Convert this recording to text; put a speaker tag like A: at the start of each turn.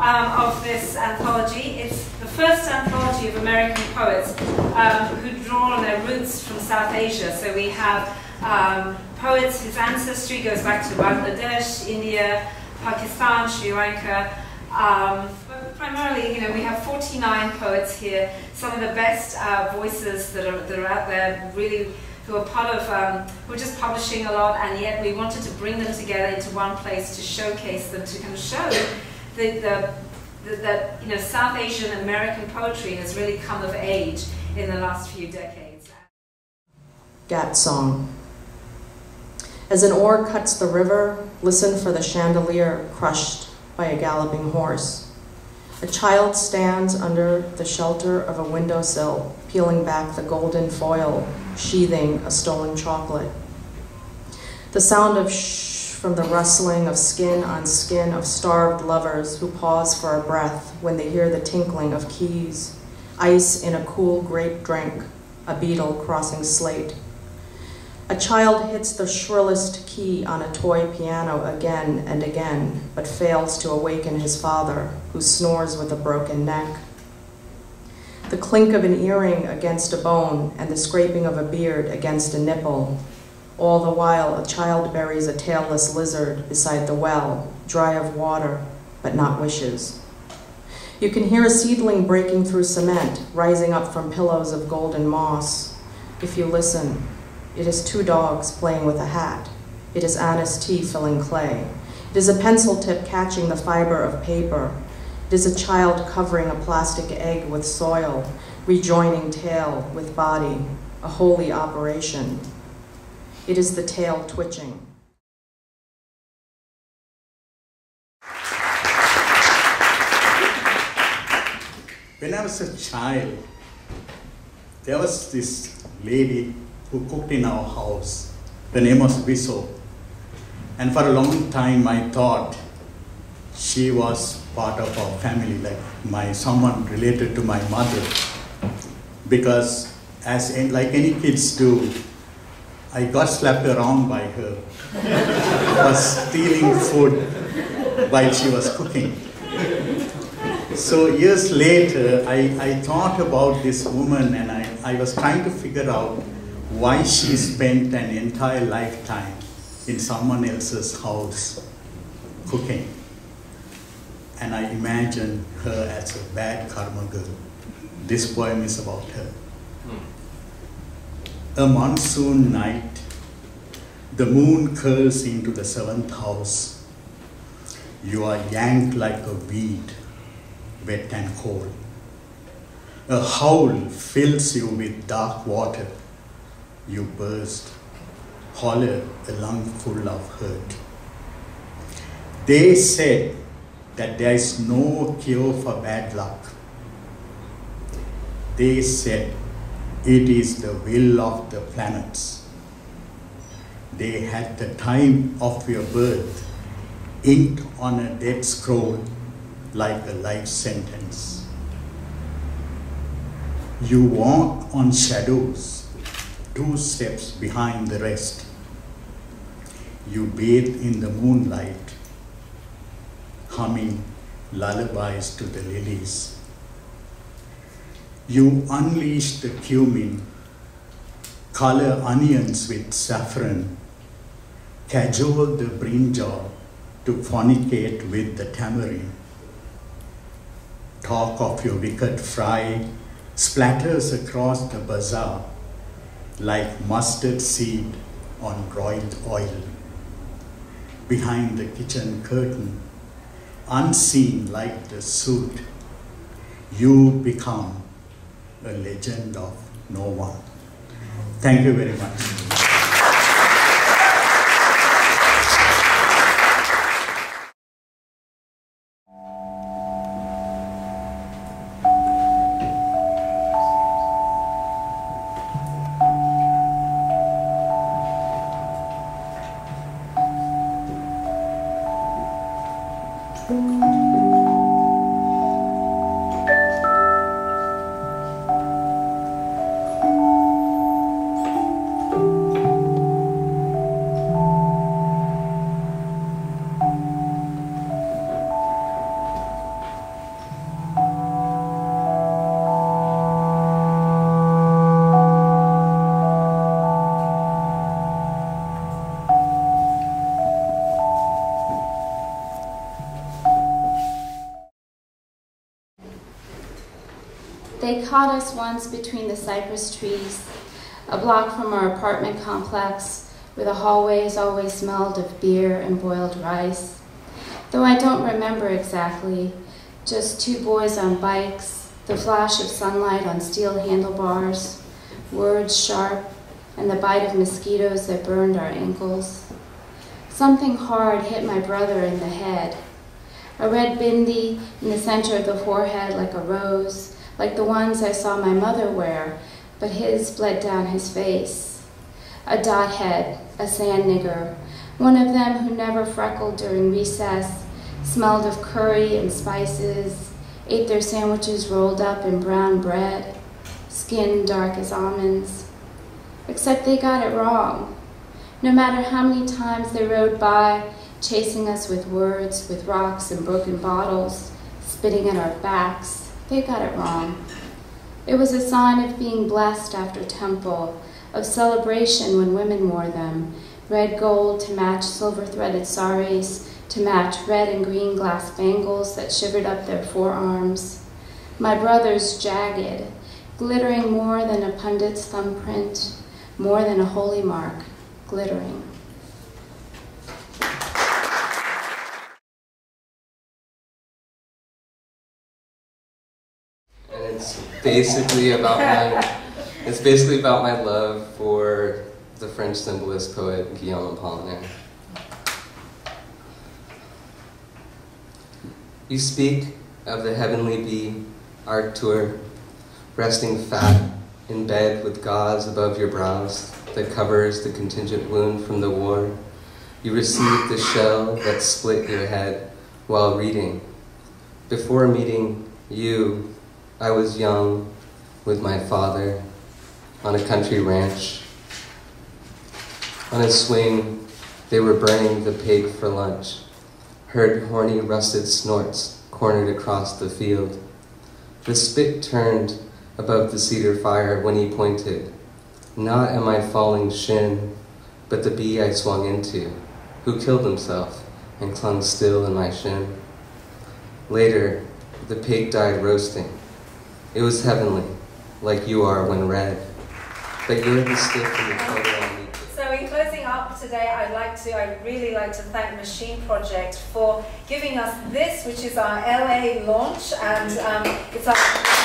A: um, of this anthology. It's the first anthology of American poets um, who draw on their roots from South Asia. So we have um, poets whose ancestry goes back to Bangladesh, India, Pakistan, Sri Lanka. Um, primarily, you know, we have 49 poets here, some of the best uh, voices that are, that are out there, really who are part of, um, we're just publishing a lot, and yet we wanted to bring them together into one place to showcase them, to kind of show the, the, the, you know, South Asian American poetry has really come of age in the last few decades.
B: Gat song. As an oar cuts the river, listen for the chandelier crushed by a galloping horse. A child stands under the shelter of a windowsill, peeling back the golden foil sheathing a stolen chocolate. The sound of shh from the rustling of skin on skin of starved lovers who pause for a breath when they hear the tinkling of keys, ice in a cool grape drink, a beetle crossing slate. A child hits the shrillest key on a toy piano again and again, but fails to awaken his father, who snores with a broken neck the clink of an earring against a bone, and the scraping of a beard against a nipple. All the while, a child buries a tailless lizard beside the well, dry of water, but not wishes. You can hear a seedling breaking through cement, rising up from pillows of golden moss. If you listen, it is two dogs playing with a hat. It is Anna's tea filling clay. It is a pencil tip catching the fiber of paper, it is a child covering a plastic egg with soil, rejoining tail with body, a holy operation. It is the tail twitching.
C: When I was a child, there was this lady who cooked in our house. The name was Viso. And for a long time I thought she was part of our family, like my someone related to my mother. Because as like any kids do, I got slapped around by her for stealing food while she was cooking. So years later, I, I thought about this woman and I, I was trying to figure out why she spent an entire lifetime in someone else's house cooking and I imagine her as a bad karma girl. This poem is about her. A monsoon night, the moon curls into the seventh house. You are yanked like a weed, wet and cold. A howl fills you with dark water. You burst, holler a lung full of hurt. They said that there is no cure for bad luck. They said it is the will of the planets. They had the time of your birth inked on a dead scroll like a life sentence. You walk on shadows, two steps behind the rest. You bathe in the moonlight humming lullabies to the lilies. You unleash the cumin, color onions with saffron, cajole the brinjal to fornicate with the tamarind. Talk of your wicked fry splatters across the bazaar like mustard seed on broiled oil. Behind the kitchen curtain, unseen like the suit, you become the legend of Noah. Thank you very much.
D: They caught us once between the cypress trees, a block from our apartment complex, where the hallways always smelled of beer and boiled rice. Though I don't remember exactly, just two boys on bikes, the flash of sunlight on steel handlebars, words sharp, and the bite of mosquitoes that burned our ankles. Something hard hit my brother in the head. A red bindi in the center of the forehead like a rose, like the ones I saw my mother wear, but his bled down his face. A dot head, a sand nigger, one of them who never freckled during recess, smelled of curry and spices, ate their sandwiches rolled up in brown bread, skin dark as almonds. Except they got it wrong. No matter how many times they rode by, chasing us with words, with rocks and broken bottles, spitting at our backs, they got it wrong. It was a sign of being blessed after temple, of celebration when women wore them, red gold to match silver threaded saris, to match red and green glass bangles that shivered up their forearms. My brother's jagged, glittering more than a pundit's thumbprint, more than a holy mark, glittering.
E: And it's basically about my it's basically about my love for the French symbolist poet Guillaume Apollinaire. You speak of the heavenly bee, Arctur, resting fat in bed with gauze above your brows that covers the contingent wound from the war. You received the shell that split your head while reading. Before meeting you, I was young with my father on a country ranch. On a swing, they were burning the pig for lunch. Heard horny rusted snorts cornered across the field. The spit turned above the cedar fire when he pointed. Not at my falling shin, but the bee I swung into, who killed himself and clung still in my shin. Later, the pig died roasting. It was heavenly, like you are when red. But you're the stiff in the photo on me.
A: So in closing up today, I'd like to, I'd really like to thank Machine Project for giving us this, which is our LA launch, and um, it's our.